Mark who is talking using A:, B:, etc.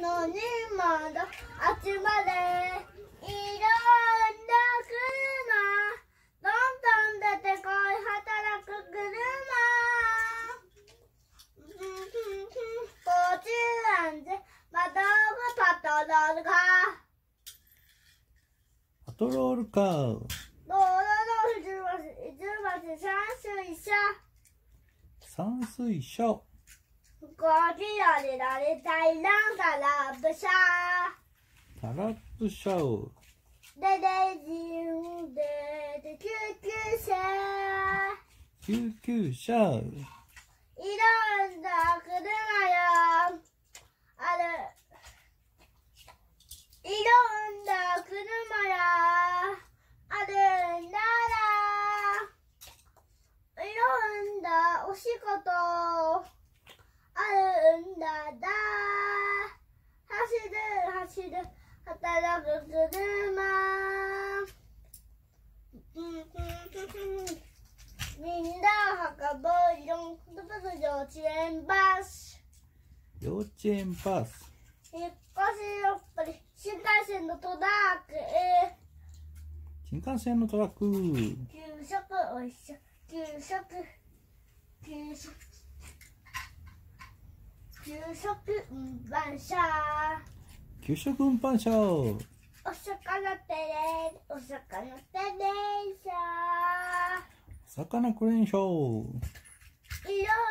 A: のにまだ集まれ。いろんな車。どんどん出てこい働く車。交通安全窓がパトロールか。
B: パトロールカー
A: 道路の不自由いつまで山水車
B: 山水車
A: こちらでられたいなんかラブシャー。
B: タラップ車
A: ででじんでで救急車。
B: 救急車
A: いろんな車よあるいろんな車やあるんだらいろんなお仕事あるんだだ走る走る働く車みんな運ぶよん幼稚園バス
B: 幼稚園バス。
A: 引っ越しやっぱり新幹線のトラックへ
B: 新幹線のトラック。
A: 給食おいしょ給食。給食。給食運搬車
B: 給食運搬車
A: お魚テレお魚テレ車
B: 魚クレーン車
A: いろ